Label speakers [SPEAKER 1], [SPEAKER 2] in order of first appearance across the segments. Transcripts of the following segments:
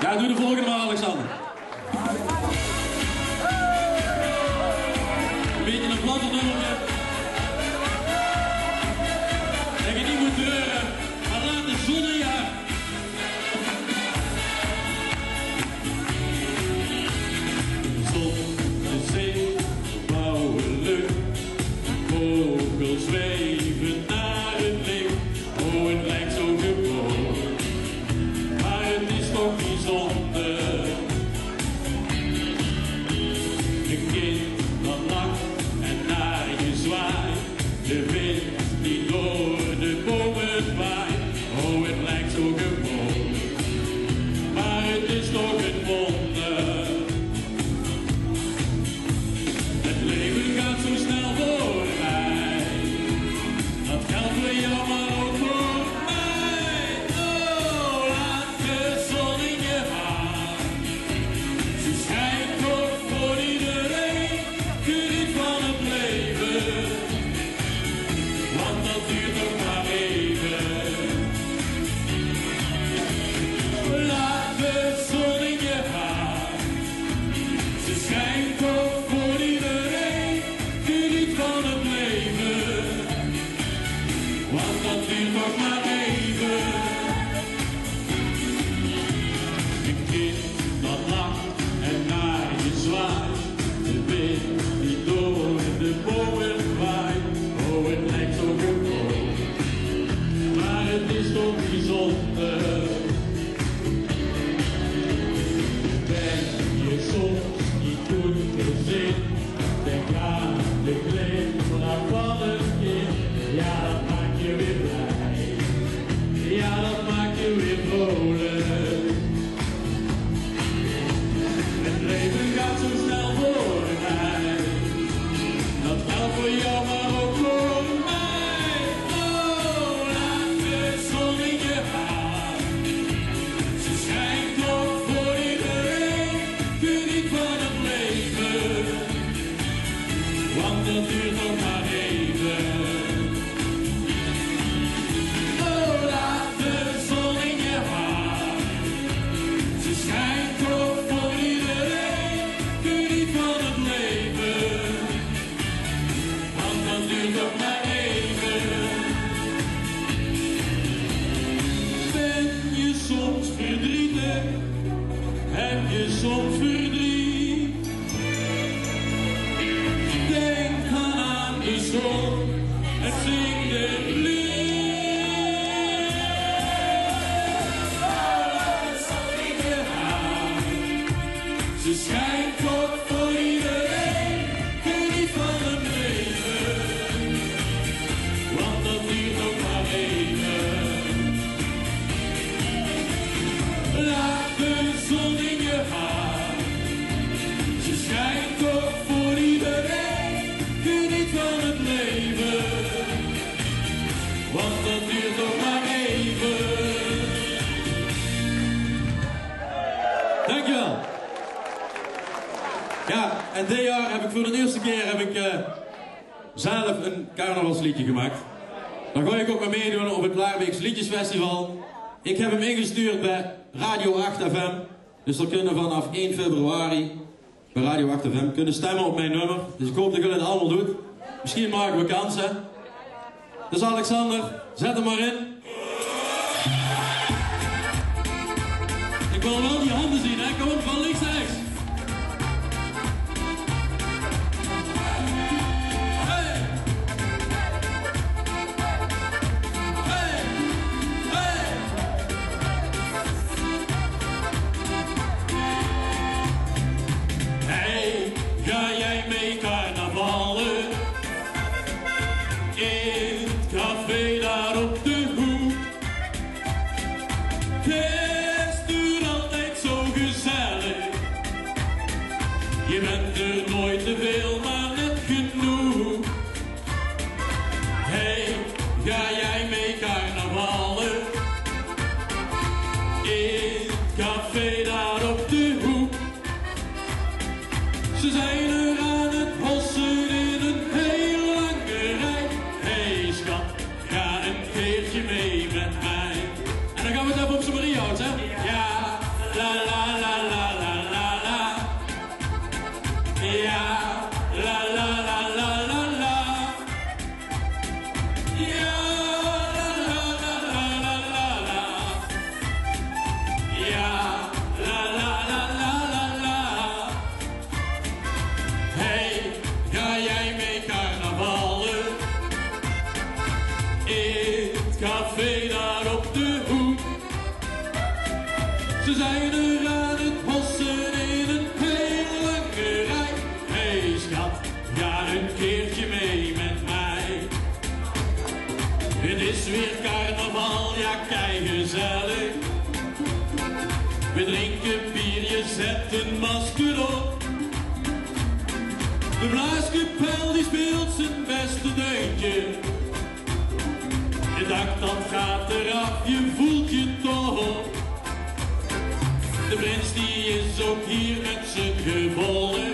[SPEAKER 1] Ja, doe de volgende maar, Alexander. Moment. is op verdriet. Denk aan de zon en zing dit lied. Ze schijnt. Ja, en dit jaar heb ik voor de eerste keer heb ik, eh, zelf een carnavalsliedje gemaakt. Dan ga ik ook maar meedoen op het Klaarweeks Liedjesfestival. Ik heb hem ingestuurd bij Radio 8 FM. Dus dan kunnen vanaf 1 februari bij Radio 8 FM kunnen stemmen op mijn nummer. Dus ik hoop dat jullie het allemaal doen. Misschien maken we kansen. Dus Alexander, zet hem maar in. Ik wil wel Je bent er nooit te veel, maar net genoeg. Hey, ga jij mee carnavallen? In café daar op de hoek. Ze zijn er café daar op de hoek. Ze zijn er. Een keertje mee met mij. Het is weer carnaval, ja kei gezellig. We drinken bier, je zet een masker op. De blaaskapel die speelt zijn beste deuntje. Je dak dat gaat eraf, je voelt je toch. De prins die is ook hier met zijn gebollen.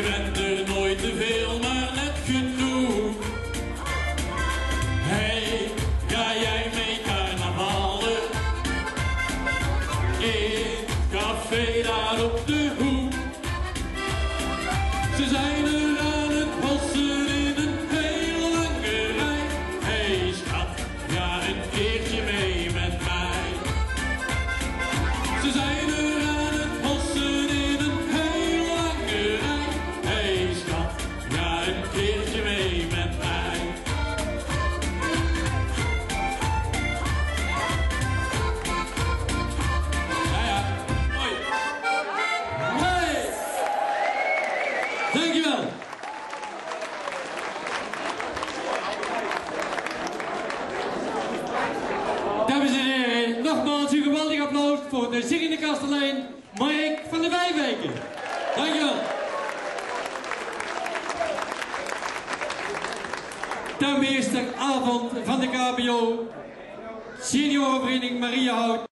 [SPEAKER 1] Je bent er nooit te veel,
[SPEAKER 2] een geweldig applaus voor de zingende kastelein Mark van der Wijweken.
[SPEAKER 1] Dankjewel.
[SPEAKER 2] Tuinmeester avond van de KBO, seniorenvereniging Maria Hout.